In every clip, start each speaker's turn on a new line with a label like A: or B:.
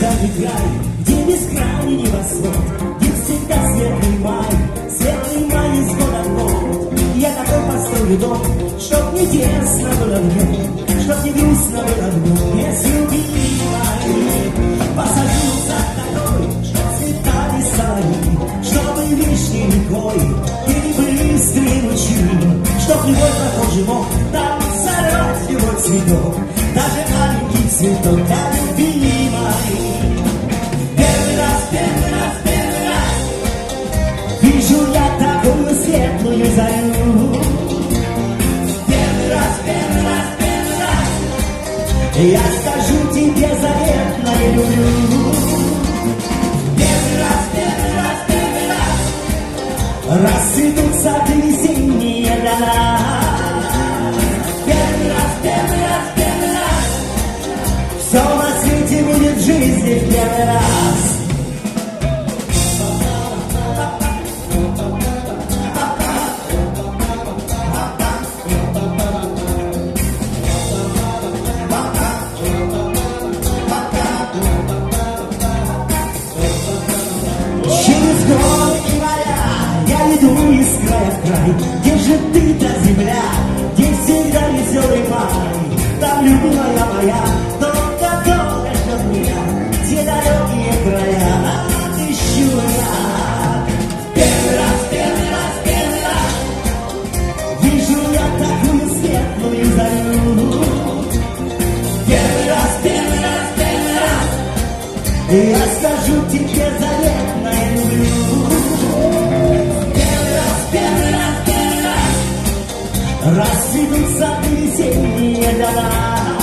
A: дальний край, где бескрайний небосвод, где всегда светлый май, светлый май из года в год. Я такой построю дом, чтоб не тесно было днем, чтоб не грустно было днем, если любимой посажу за такой, чтоб цветали соловьи, чтобы вишни рекой или быстрые лучи, чтоб любой прохожий мог там сорвать любой цветок, даже маленький цветок для Я скажу тебе заветное люблю. Первый раз, первый раз, первый раз. Расцветут сады весенние нас. Первый раз, первый раз, первый раз. Все на свете будет в жизни в первый раз края в край, где же ты та земля, где всегда веселый май, там любимая моя, только долго ждет меня, те далекие края отыщу я. Первый раз, первый раз, первый раз вижу я такую светлую зарю. Первый раз, первый раз, первый раз я скажу тебе заветное раз Расцветут сады весенние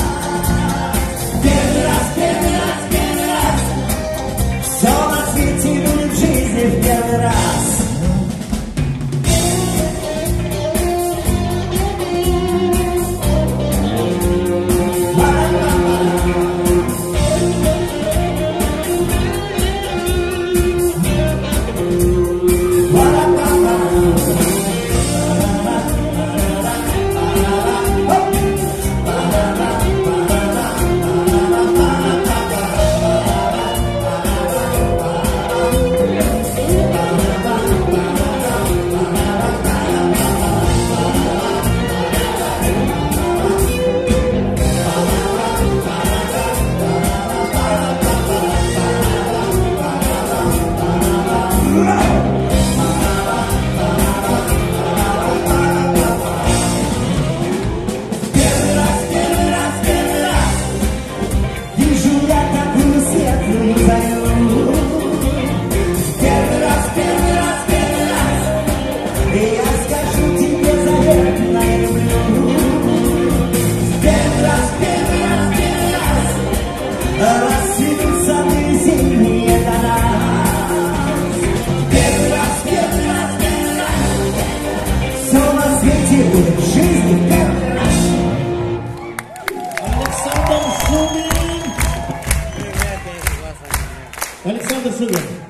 B: Alexandre Silva.